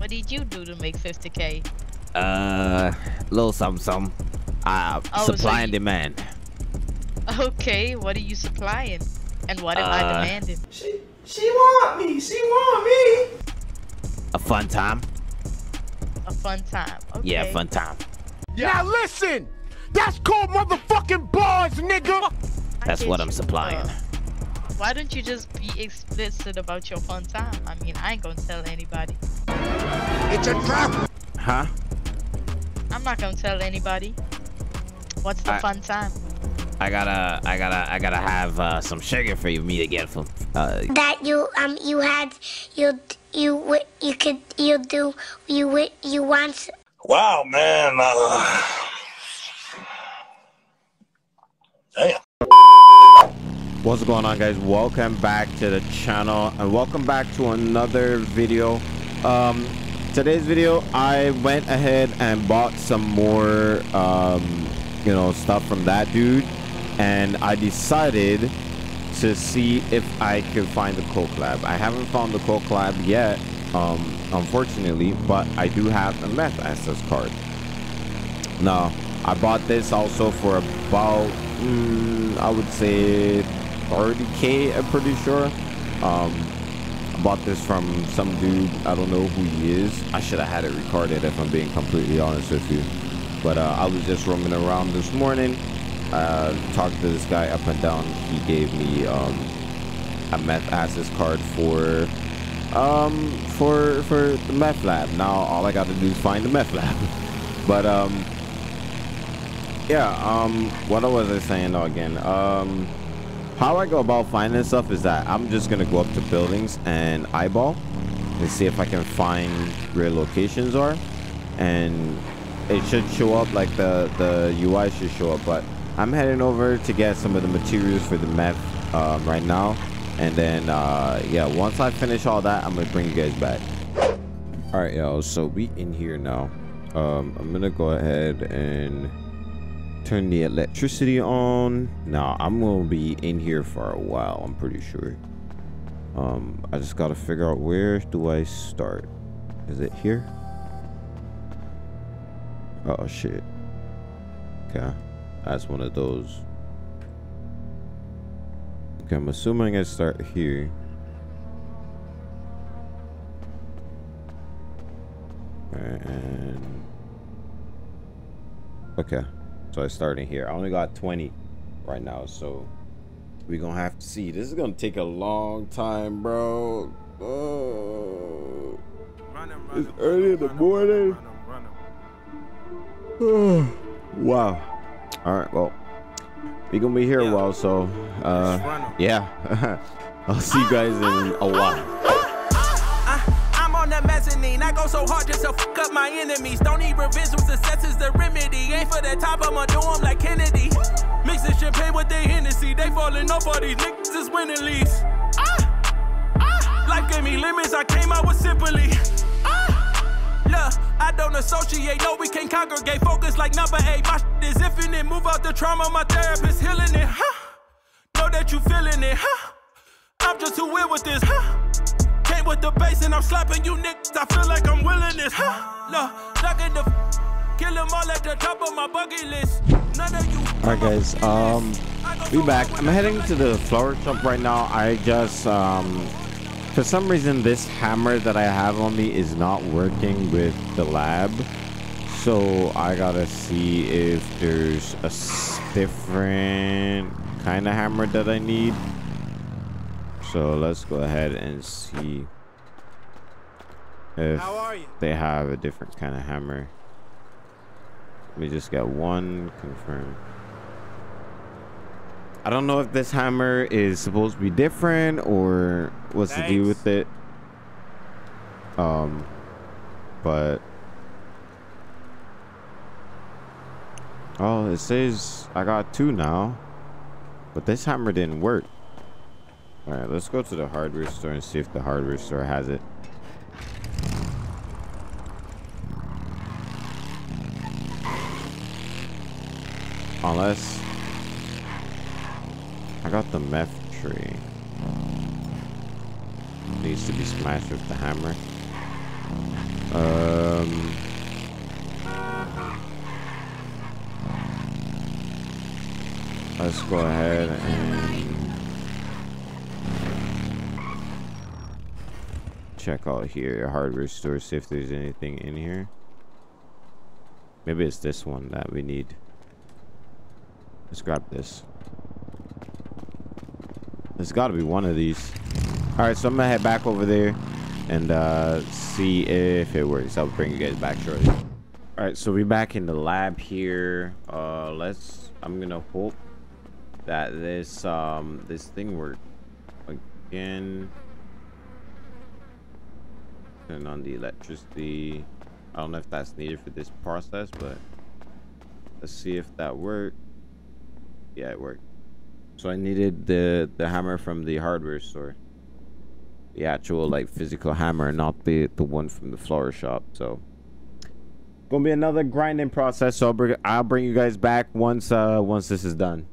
What did you do to make 50k? Uh, little something, something. Uh, Oh, so supply and you- demand. Okay, what are you supplying? And what am I Uh, demanding? She she want me. She want me. A fun time. A fun time. Okay. Yeah, fun time. Now listen! That's called motherfucking bars, nigga! I That's what I'm supplying. Uh, why don't you just be explicit about your fun time? I mean, I ain't gonna tell anybody. It's a trap! Huh? I'm not gonna tell anybody. What's the I- fun time? I gotta, I gotta, I gotta have uh, some sugar for you, me to get from. Uh, that you um you had you you wi- you could you do you you want Wow, man. Uh, damn. What's going on guys? Welcome back to the channel and welcome back to another video. Um, today's video I went ahead and bought some more um, you know stuff from that dude and I decided to see if I could find the Coke Lab. I haven't found the Coke Lab yet um, unfortunately but I do have a meth access card. Now I bought this also for about mm, I would say 30k i'm pretty sure. Um I bought this from some dude i don't know who he is. I should have had it recorded if i'm being completely honest with you. But uh, i was just roaming around this morning. Uh talked to this guy up and down. He gave me um a meth access card for um for for the meth lab. Now all i gotta do is find the meth lab. But um yeah um what was i saying though again um how I go about finding stuff is that I'm just gonna go up to buildings and eyeball and see if I can find where locations are. And it should show up like the the UI should show up but I'm heading over to get some of the materials for the meth um, right now. And then uh, yeah once I finish all that I'm gonna bring you guys back. All right y'all so we in here now. Um, I'm gonna go ahead and turn the electricity on. Now i'm gonna be in here for a while i'm pretty sure. Um i just gotta figure out where do i start? Is it here? Oh shit. Okay that's one of those. Okay i'm assuming i start here. And okay so I started here. I only got 20 right now, so we're gonna have to see. This is gonna take a long time, bro. Oh, it's early in the morning. wow. All right, well, we're gonna be here a while, so uh, yeah. I'll see you guys in a while. I'm on the mezzanine. I go so hard just to fuck up my enemies. Don't need revenge when success is the remedy. Ain't for the top, I'ma do 'em like Kennedy. Mixing champagne with their Hennessy. They falling off, all these niggas is winning leads. Ah, ah. Life gave me limits, I came out with simply. Ah, look, I don't associate, no, we can't congregate. Focus like number eight. My shit is infinite. Move out the trauma, my therapist healing it. Huh? Know that you feeling it, huh? I'm just too weird with this, huh? Came with the bass and I'm slapping you niggas. I feel like I'm willing this, huh? Look, at the kill 'em all at the top of my bucket list. None of you. All right, guys. Um, we back. I'm heading to the flower shop right now. I just um, for some reason, this hammer that I have on me is not working with the lab. So I gotta see if there's a different kind of hammer that I need. So let's go ahead and see if How are you? they have a different kind of hammer. We just got one confirmed. I don't know if this hammer is supposed to be different or what's the deal Thanks. with it. Um, but oh, it says I got two now, but this hammer didn't work. Alright, let's go to the hardware store and see if the hardware store has it. Unless... I got the meth tree. Needs to be smashed with the hammer. Um... Let's go ahead and... check out here hardware store see if there's anything in here. Maybe it's this one that we need. Let's grab this. There's got to be one of these. All right so i'm gonna head back over there and uh see if it works. I'll bring you guys back shortly. All right so we're back in the lab here. Uh let's i'm gonna hope that this um this thing works again turn on the electricity. I don't know if that's needed for this process but let's see if that worked. Yeah it worked. So i needed the the hammer from the hardware store. The actual like physical hammer not the the one from the flower shop so. Gonna be another grinding process so i'll bring, I'll bring you guys back once uh once this is done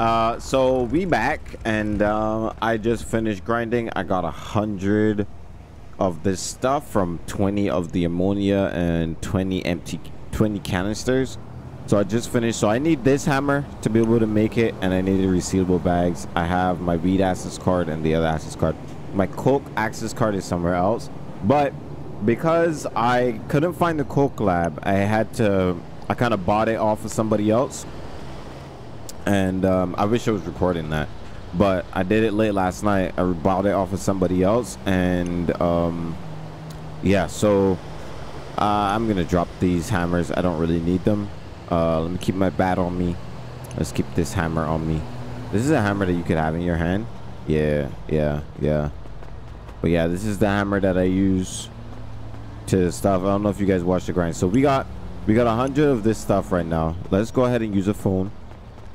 uh so we back and uh i just finished grinding. I got a hundred of this stuff from 20 of the ammonia and 20 empty 20 canisters. So i just finished so i need this hammer to be able to make it and i need the resealable bags. I have my weed access card and the other access card. My coke access card is somewhere else but because i couldn't find the coke lab i had to i kind of bought it off of somebody else and um, I wish I was recording that, but I did it late last night. I bought it off of somebody else, and um, yeah, so uh, I'm gonna drop these hammers. I don't really need them. Uh, let me keep my bat on me. Let's keep this hammer on me. This is a hammer that you could have in your hand. Yeah, yeah, yeah. But yeah, this is the hammer that I use to stuff. I don't know if you guys watched the grind. So we got we got a hundred of this stuff right now. Let's go ahead and use a phone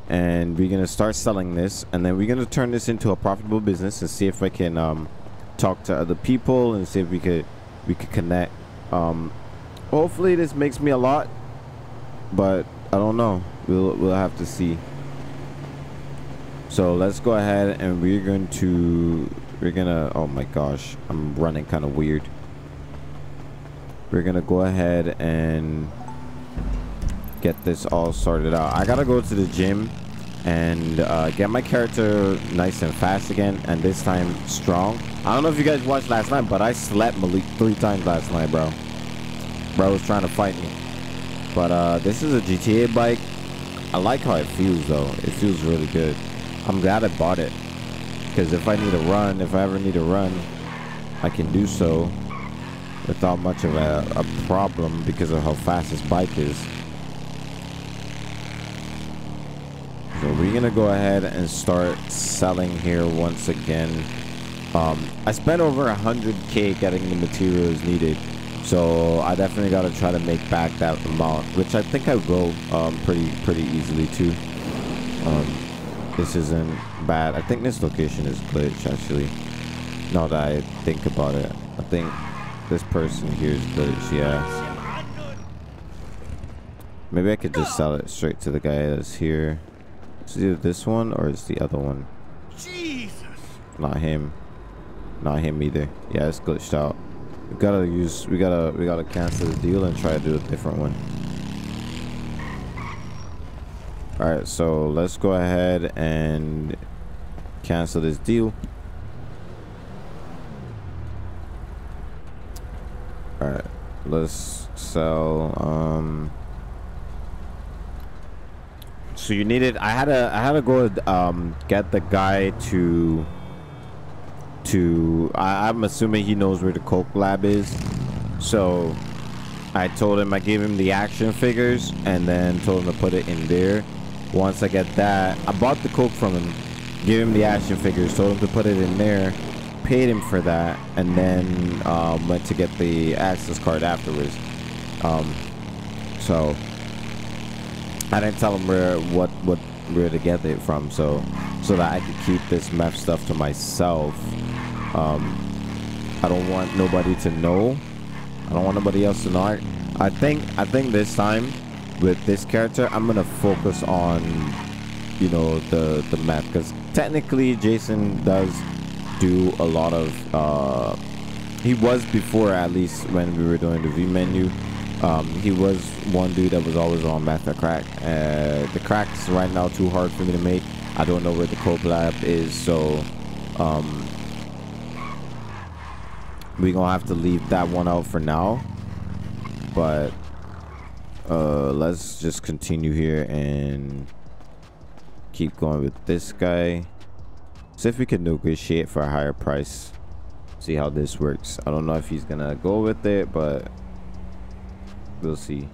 and we're gonna start selling this and then we're gonna turn this into a profitable business and see if I can um, talk to other people and see if we could we could connect. Um, hopefully this makes me a lot but I don't know. We'll we'll have to see. So let's go ahead and we're going to we're gonna oh my gosh I'm running kind of weird. We're gonna go ahead and get this all sorted out. I gotta go to the gym and uh, get my character nice and fast again, and this time strong. I don't know if you guys watched last night, but I slept Malik three times last night, bro. Bro was trying to fight me. But uh, this is a GTA bike. I like how it feels, though. It feels really good. I'm glad I bought it. Because if I need to run, if I ever need to run, I can do so without much of a, a problem because of how fast this bike is. So we're gonna go ahead and start selling here once again. Um, I spent over a hundred k getting the materials needed, so I definitely gotta try to make back that amount, which I think I will um, pretty pretty easily too. Um, this isn't bad. I think this location is glitch actually. Now that I think about it, I think this person here is glitch. Yeah. Maybe I could just sell it straight to the guy that's here. It's either this one or it's the other one. Jesus. Not him. Not him either. Yeah, it's glitched out. We gotta use. We gotta. We gotta cancel the deal and try to do a different one. All right. So let's go ahead and cancel this deal. All right. Let's sell. Um so you needed i had to i had to go um get the guy to to I, i'm assuming he knows where the coke lab is so i told him i gave him the action figures and then told him to put it in there once i get that i bought the coke from him gave him the action figures, told him to put it in there, paid him for that, and then um, went to get the access card afterwards. Um, so I didn't tell him where what what where to get it from, so so that I could keep this meth stuff to myself. Um, I don't want nobody to know. I don't want nobody else to know. I, think I think this time with this character, I'm gonna focus on you know the the meth because technically Jason does do a lot of. Uh, he was before at least when we were doing the V menu. Um, he was one dude that was always on meth or crack. Uh, the crack's right now too hard for me to make. I don't know where the coke lab is, so um, we gonna have to leave that one out for now. But uh, let's just continue here and keep going with this guy. See if we can negotiate for a higher price. See how this works. I don't know if he's gonna go with it, but we'll see.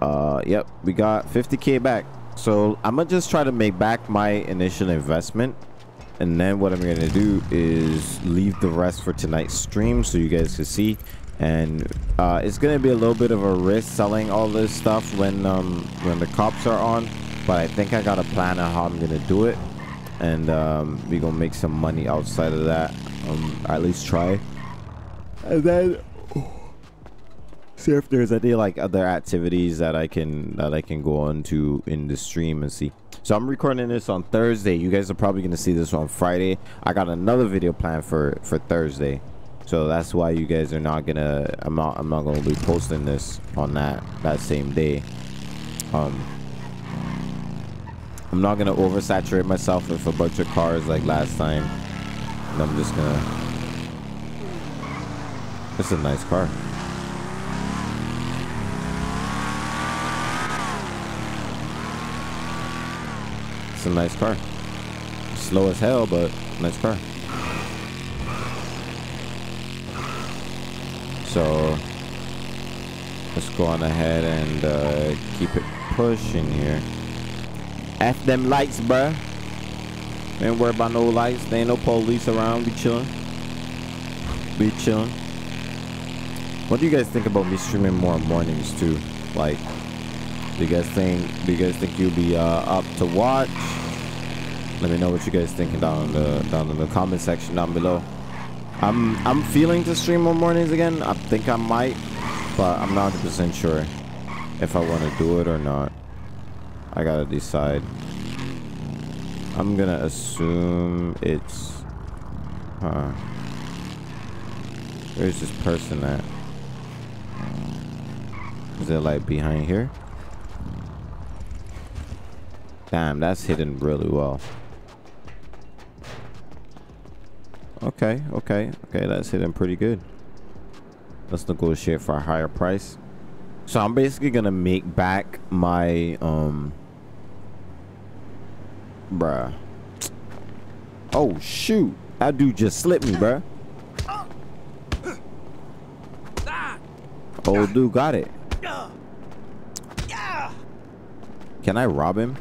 Uh, yep, we got 50k back. So I'm gonna just try to make back my initial investment. And then what I'm gonna do is leave the rest for tonight's stream so you guys can see. And uh, it's gonna be a little bit of a risk selling all this stuff when um, when the cops are on. But I think I got a plan on how I'm gonna do it. And um, we gonna make some money outside of that. Um, at least try. And then see if there's any like other activities that I can that I can go on to in the stream and see. So I'm recording this on Thursday. You guys are probably gonna see this on Friday. I got another video planned for for Thursday. So that's why you guys are not gonna I'm not I'm not gonna be posting this on that that same day. Um I'm not gonna oversaturate myself with a bunch of cars like last time. I'm just gonna It's a nice car. A nice car. Slow as hell, but nice car. So let's go on ahead and uh, keep it pushing here. F them lights, bruh. Ain't worried about no lights. There ain't no police around. Be chilling. Be chilling. What do you guys think about me streaming more mornings too? Like, do you guys think? Do you guys think you'll be uh, up to watch? Let me know what you guys thinking down in the down in the comment section down below. I'm I'm feeling to stream on mornings again. I think I might, but I'm not 100% sure if I want to do it or not. I gotta decide. I'm gonna assume it's. Huh. Where's this person at? Is it like behind here? Damn, that's hidden really well. Okay, okay, okay, that's hidden pretty good. Let's negotiate for a higher price. So I'm basically gonna make back my um bruh. Oh shoot. That dude just slipped me, bruh. Old dude got it. Can I rob him?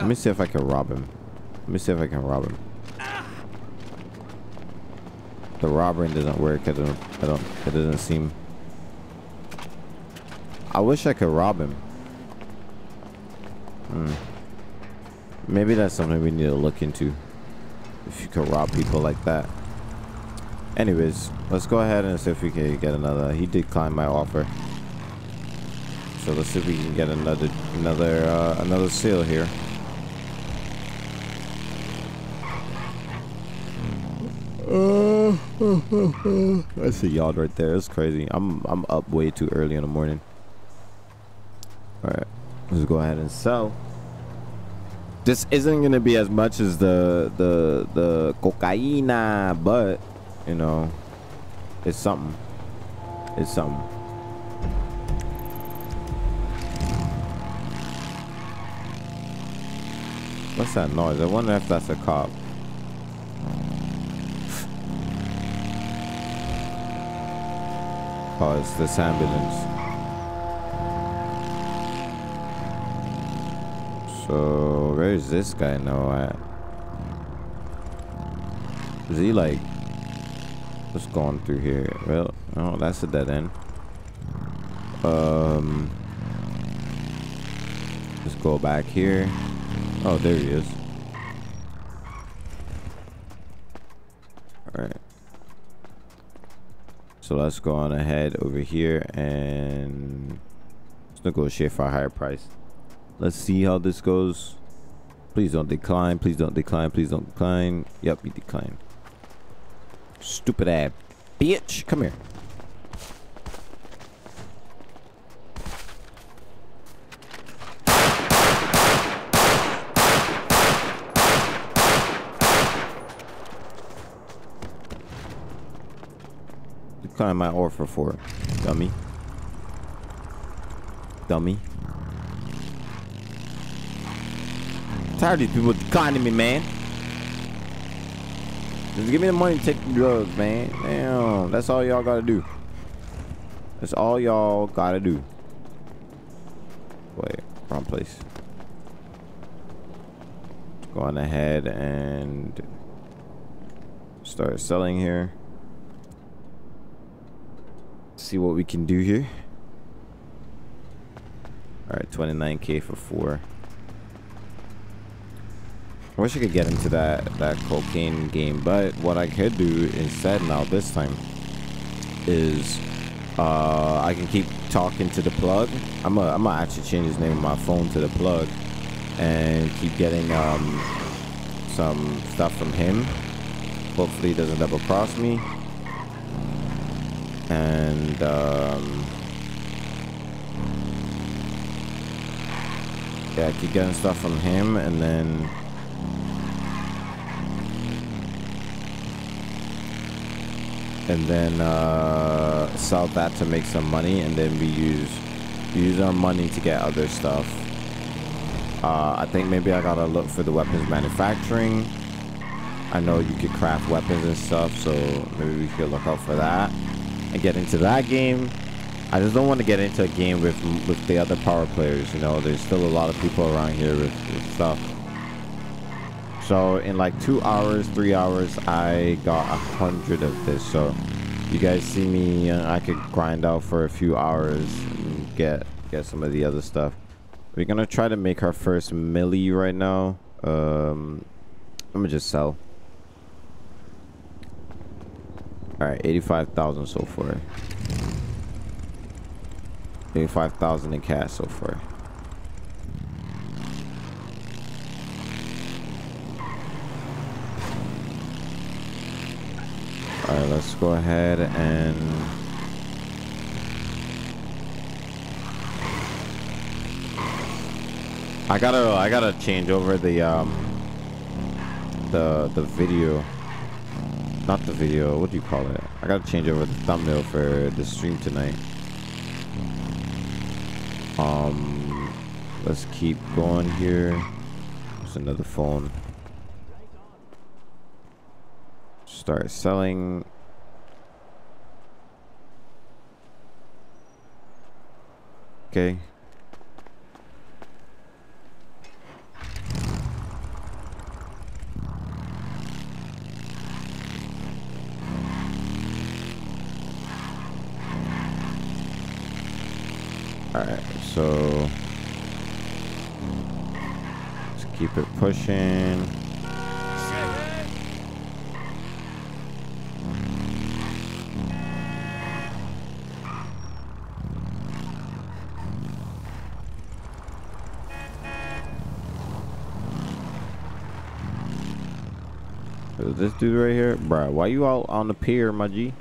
Let me see if I can rob him. Let me see if I can rob him. The robbing doesn't work. I don't. I don't. It doesn't seem. I wish I could rob him. Hmm. Maybe that's something we need to look into. If you could rob people like that. Anyways, let's go ahead and see if we can get another. He declined my offer. So let's see if we can get another another uh, another sale here. Uh, That's a yard right there. It's crazy. I'm I'm up way too early in the morning. All right, let's go ahead and sell. This isn't gonna be as much as the the the cocaina, but you know, it's something. It's something. What's that noise? I wonder if that's a cop. It's this ambulance. So where's this guy now at? Is he like what's going through here? Well, oh that's a dead end. Um let's go back here. Oh there he is. So let's go on ahead over here and let's negotiate for a higher price. Let's see how this goes. Please don't decline. Please don't decline. Please don't decline. Yep, you decline. Stupid ass bitch. Come here. Decline my offer for dummy. Dummy. Tired of these people declining me, man. Just give me the money to take the drugs, man. Damn, that's all y'all gotta do. That's all y'all gotta do. Wait, wrong place. Go on ahead and start selling here. See what we can do here. All right, 29k for four. I wish I could get into that that cocaine game, but what I could do instead now this time is uh, I can keep talking to the plug. I'm gonna I'm actually change his name on my phone to the plug and keep getting um, some stuff from him. Hopefully, he doesn't double cross me. And um, yeah, keep getting stuff from him, and then. and then uh, sell that to make some money and then we use we use our money to get other stuff uh, I think maybe I gotta look for the weapons manufacturing I know you could craft weapons and stuff so maybe we could look out for that and get into that game. I just don't want to get into a game with with the other power players you know? There's still a lot of people around here with, with stuff. So in like two hours three hours i got a hundred of this. So you guys see me uh, i could grind out for a few hours and get get some of the other stuff. We're gonna try to make our first milli right now. Um i'm gonna just sell all right 85,000 so far. 85,000 in cash so far. All right, let's go ahead and I gotta I gotta change over the um the the video not the video. What do you call it? I gotta change over the thumbnail for the stream tonight. Um let's keep going here. There's another phone. Start selling. Okay all right so let's keep it pushing this dude right here, bro. Why you out on the pier, my G?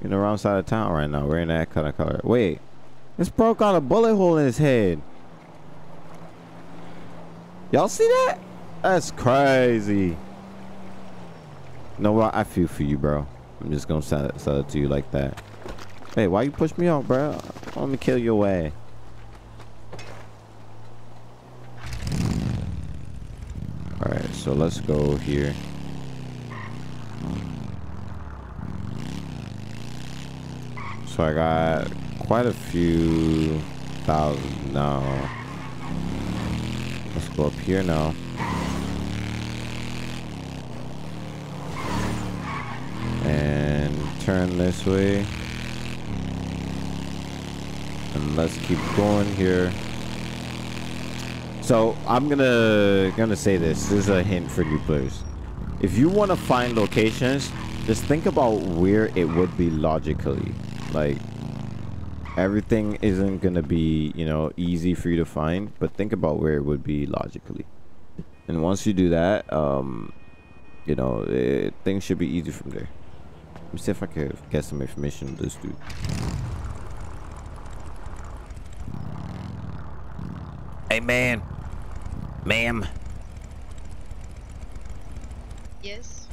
In the wrong side of town right now. Wearing that kind of color. Wait, this bro got a bullet hole in his head. Y'all see that? That's crazy. No, what? I feel for you, bro. I'm just gonna sell it, sell it to you like that. Hey, why you push me off, bro? Let me kill your way. All right, so let's go here. So I got quite a few thousand now. Let's go up here now. And turn this way. And let's keep going here. So I'm gonna gonna say this. This is a hint for new players. If you want to find locations, just think about where it would be logically. Like everything isn't gonna be you know easy for you to find, but think about where it would be logically. And once you do that, um, you know it, things should be easy from there. Let me see if I can get some information on this dude. Hey, man. Ma'am. Yes.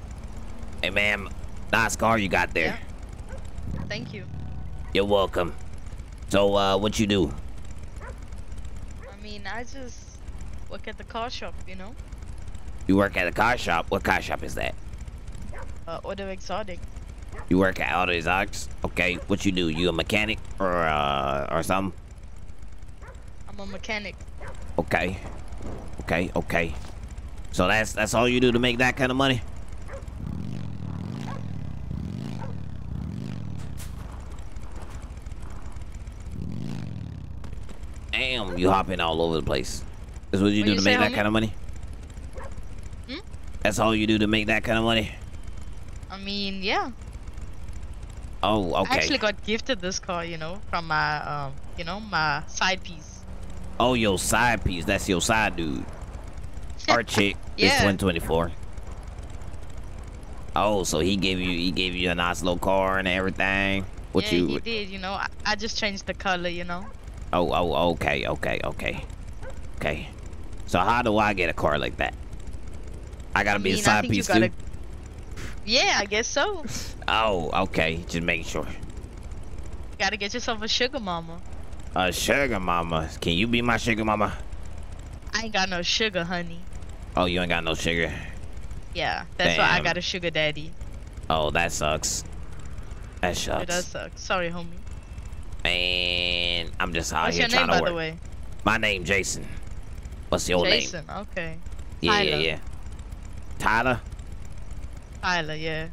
Hey, ma'am. Nice car you got there. yeah. Thank you. You're welcome. So, uh, what you do? I mean, I just work at the car shop, you know? You work at a car shop? What car shop is that? Uh, Auto Exotic. You work at Auto Exotics? Okay, what you do? You a mechanic or, uh, or something? I'm a mechanic. Okay. Okay, okay. So that's that's all you do to make that kind of money? Damn, you hopping all over the place. That's what you What do you to make that homie? kind of money? Hmm? That's all you do to make that kind of money? I mean, yeah. Oh, okay. I actually got gifted this car, you know, from my, um, you know, my side piece. Oh, your side piece. That's your side dude. Our chick is Yeah. twenty four. Oh, so he gave you he gave you a nice little car and everything. What yeah, you? he did, you know. I, I just changed the color, you know. Oh, oh, okay, okay, okay, okay. So how do I get a car like that? I gotta I be a mean, side piece gotta- too. Yeah, I guess so. Oh, okay. Just make sure. You gotta get yourself a sugar mama. A sugar mama. Can you be my sugar mama? I ain't got no sugar, honey. Oh, you ain't got no sugar. Yeah, that's why I got a sugar daddy. Oh, that sucks. That sucks. It does suck. Sorry, homie. Man, I'm just out What's here your name, trying to by work. the way? My name Jason. What's your name? Jason. Okay. Yeah, yeah, Tyler. yeah. Tyler? Tyler, yeah.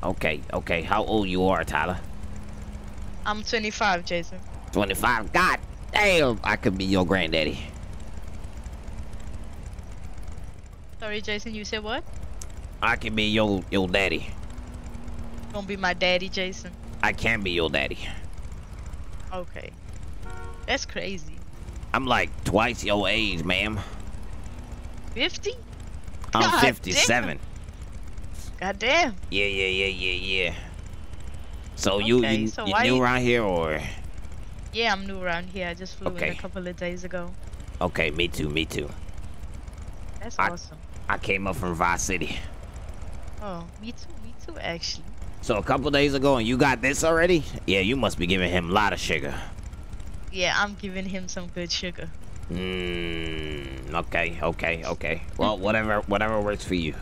Okay, okay. How old you are, Tyler? I'm 25, Jason. 25. God damn, I could be your granddaddy. Sorry, Jason. You said what? I can be your your daddy. Gonna be my daddy, Jason. I can be your daddy. Okay. That's crazy. I'm like twice your age, ma'am. 50? I'm God 57. God damn. Yeah, yeah, yeah, yeah, yeah. So you Okay, you, so you new you- around here or? Yeah, I'm new around here. I just flew in a couple of days ago. Okay, me too, me too. That's I- awesome. I came up from Vice City. Oh, me too. Me too, actually. So a couple days ago, and you got this already? Yeah, you must be giving him a lot of sugar. Yeah, I'm giving him some good sugar. Mmm. Okay, okay, okay. Well, mm. whatever, whatever works for you.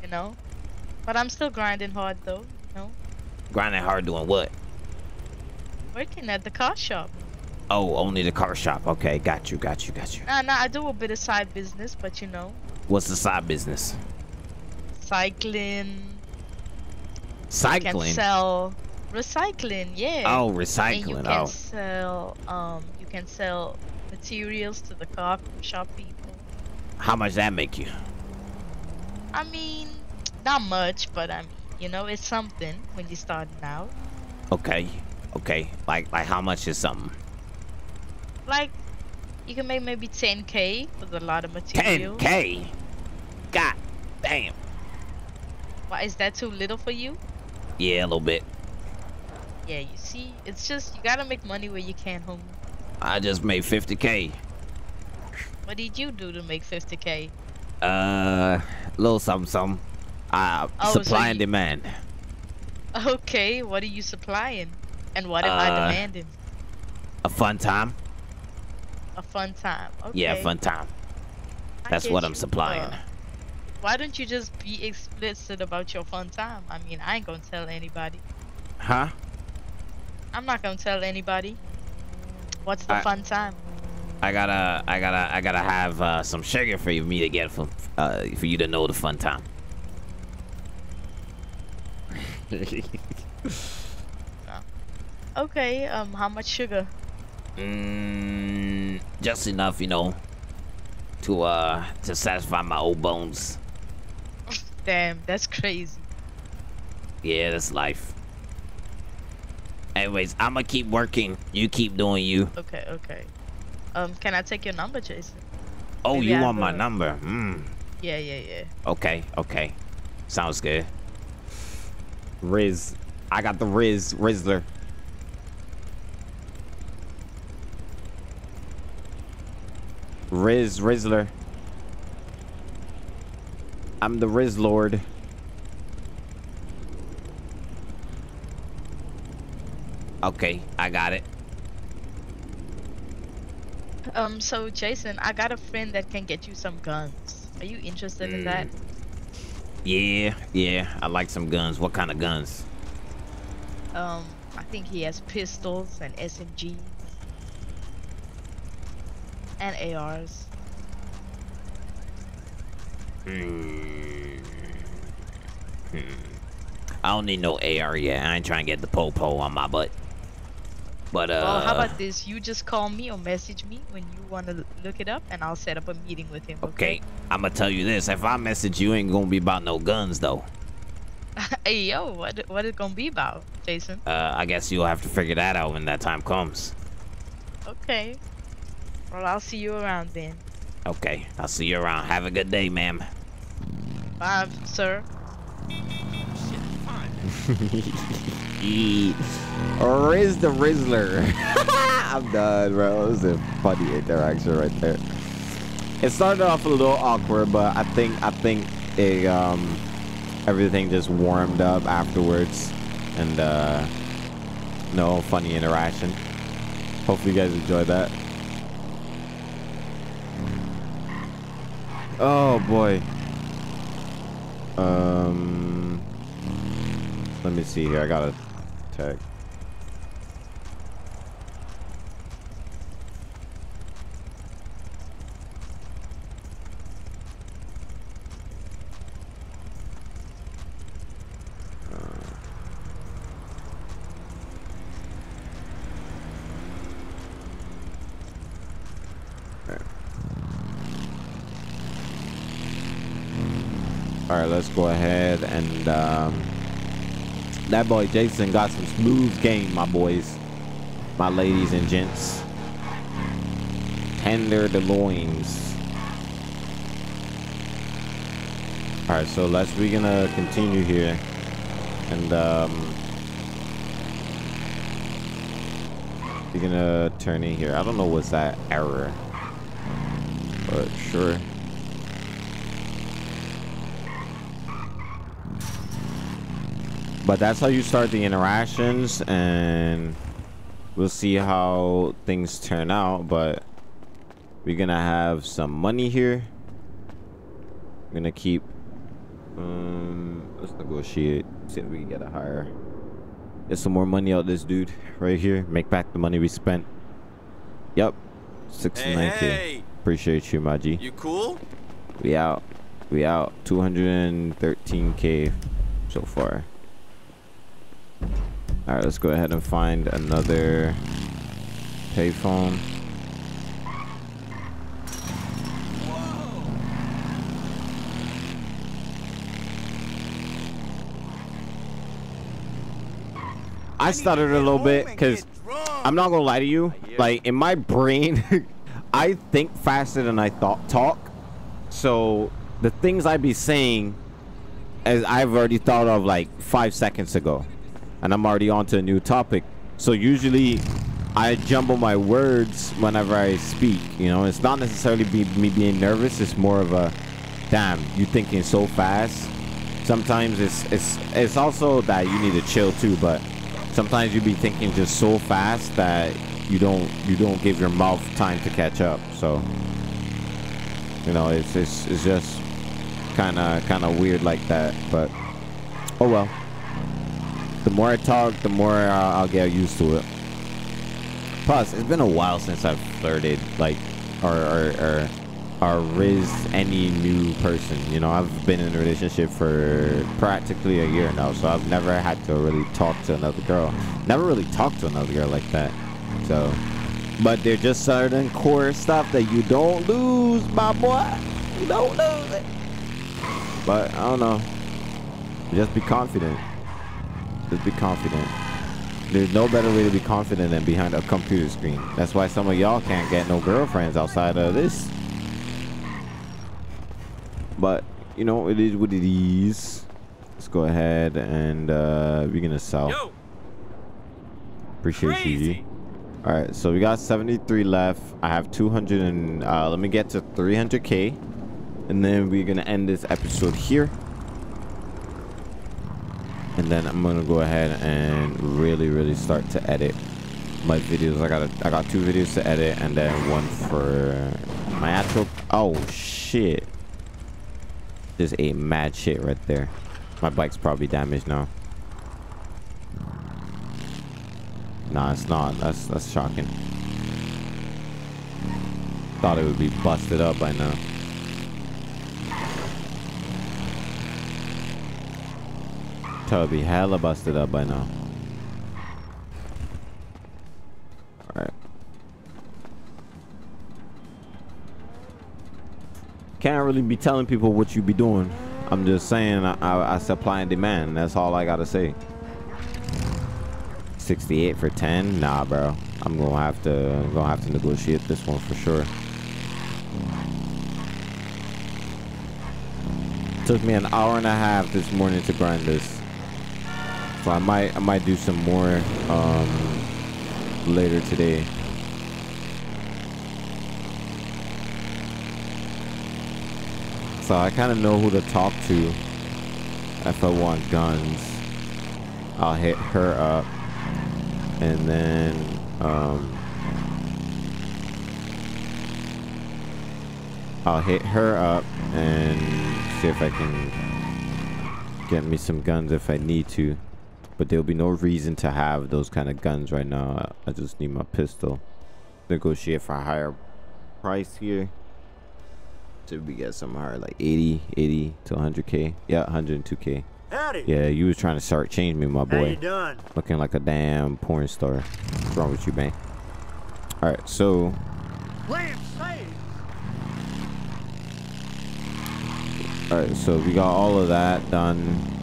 You know. But I'm still grinding hard though. You know, Grinding hard, doing what? working at the car shop. Oh, only the car shop. Okay, got you, got you, got you. Nah, nah. I do a bit of side business, but you know, What's the side business? cycling. Cycling. Can sell recycling. Yeah. Oh, recycling. And you can Oh, sell um you can sell materials to the car shop people. how much that make you? I mean, not much, but I mean, you know, it's something when you're starting out. Okay, okay. Like, like how much is something? Like, you can make maybe 10k with a lot of material. 10k. God damn. Why is that too little for you? Yeah, a little bit. Yeah, you see, it's just you gotta make money where you can, homie. I just made 50k. What did you do to make 50k? Uh, little something, something. Uh, Oh, so supply and you- demand. Okay, what are you supplying? And what am I Uh, demanding? A fun time. A fun time. Okay. Yeah, fun time. That's what I'm supplying. Uh, why don't you just be explicit about your fun time? I mean, I ain't gonna tell anybody. Huh? I'm not gonna tell anybody. What's the I- fun time? I gotta, I gotta, I gotta have uh, some sugar for you, me to get for, uh, for you to know the fun time. Okay, um, how much sugar? Mm, just enough, you know, to uh, to satisfy my old bones. Damn, that's crazy. Yeah, that's life. Anyways, I'ma keep working. You keep doing you. Okay, okay. Um, can I take your number, Jason? Oh, Maybe you I want my will. number? Hmm. Yeah, yeah, yeah. Okay, okay. Sounds good. Rizz. I got the Rizz. Rizzler. Rizz. Rizzler. I'm the Rizz Lord. Okay, I got it. Um, so Jason, I got a friend that can get you some guns. Are you interested in that? Yeah, yeah. I like some guns. What kind of guns? Um, I think he has pistols and SMGs and ARs. Hmm. Hmm. I don't need no AR yet. I ain't trying to get the po-po on my butt. But uh, well, how about this? You just call me or message me when you want to look it up, and I'll set up a meeting with him. okay, I'm gonna tell you this: if I message you, ain't gonna be about no guns though. hey, yo, what what it gonna be about, Jason? Uh, I guess you'll have to figure that out when that time comes. Okay. Well, I'll see you around then. Okay, I'll see you around. Have a good day, ma'am. Bye, sir. Rizz the Rizzler. I'm done, bro. It was a funny interaction right there. It started off a little awkward, but I think I think it um everything just warmed up afterwards, and uh no funny interaction. Hopefully you guys enjoyed that. Oh boy. Um. Let me see here. I got a tag. Let's go ahead and um, that boy Jason got some smooth game, my boys, my ladies and gents. Tender the loins. All right, so let's we're gonna continue here, and um, we're gonna turn in here. I don't know what's that error, but sure. But that's how you start the interactions and we'll see how things turn out but we're gonna have some money here. We're gonna keep um let's negotiate see if we can get a higher get some more money out this dude right here. Make back the money we spent. Yep 690 hey. appreciate you my g. You cool? we out. We out. 213k so far all right let's go ahead and find another payphone I stuttered a little bit because I'm not gonna lie to you. Like in my brain, I think faster than I thought talk. So the things I be saying, as I've already thought of like five seconds ago, and I'm already on to a new topic. So usually, I jumble my words whenever I speak. You know, it's not necessarily be, me being nervous. It's more of a, damn, you thinking so fast. Sometimes it's it's it's also that you need to chill too, but sometimes you be thinking just so fast that you don't you don't give your mouth time to catch up. So you know, it's it's, it's just kind of kind of weird like that. But oh well. The more I talk, the more uh, I'll get used to it. Plus, it's been a while since I've flirted, like, or or or, or raised any new person. You know, I've been in a relationship for practically a year now, so I've never had to really talk to another girl. Never really talked to another girl like that. So, but there's just certain core stuff that you don't lose, my boy. You don't lose it. But I don't know. Just be confident. Just be confident. There's no better way to be confident than behind a computer screen. That's why some of y'all can't get no girlfriends outside of this. But, you know, it is what it is. Let's go ahead and uh, we're going to sell. Yo, Appreciate you. All right, so we got 73 left. I have 200 and uh, let me get to 300k, and then we're gonna end this episode here. And then I'm gonna go ahead and really, really start to edit my videos. I got a, I got two videos to edit, and then one for my actual. Oh shit! There's a mad shit right there. My bike's probably damaged now. Nah, it's not. That's that's shocking. Thought it would be busted up by now. It would be hella busted up by now. Alright. Can't really be telling people what you be doing. I'm just saying I, I, I supply and demand. That's all I gotta say. 68 for 10 nah bro i'm gonna have to gonna have to negotiate this one for sure took me an hour and a half this morning to grind this so i might i might do some more um later today. So i kind of know who to talk to if i want guns. I'll hit her up and then um, I'll hit her up and see if I can get me some guns if I need to but there'll be no reason to have those kind of guns right now I just need my pistol negotiate for a higher price here so we get some higher like 80 80 to 100k yeah 102k Howdy. yeah, you was trying to start change me, my How boy. you doing? Looking like a damn porn star. What's wrong with you, man? All right, so Lamb all right, so we got all of that done.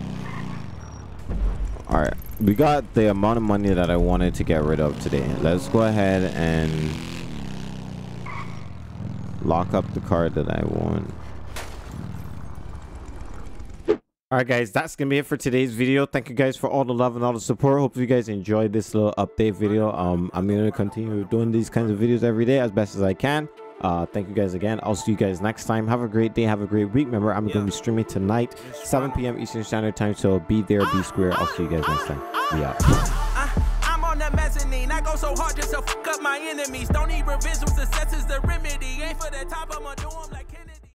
All right, we got the amount of money that I wanted to get rid of today. Let's go ahead and lock up the card that I want. all right guys. That's gonna be it for today's video. Thank you guys for all the love and all the support. Hope you guys enjoyed this little update video. Um i'm gonna continue doing these kinds of videos every day as best as i can uh thank you guys again. I'll see you guys next time. Have a great day. Have a great week. Remember i'm gonna be streaming tonight 7 p.m eastern standard time so be there be square. I'll see you guys next time. Be out. I'm on the mezzanine. I go so hard just to fuck up my enemies. Don't need success is the remedy. Ain't for the top, I'ma do 'em like.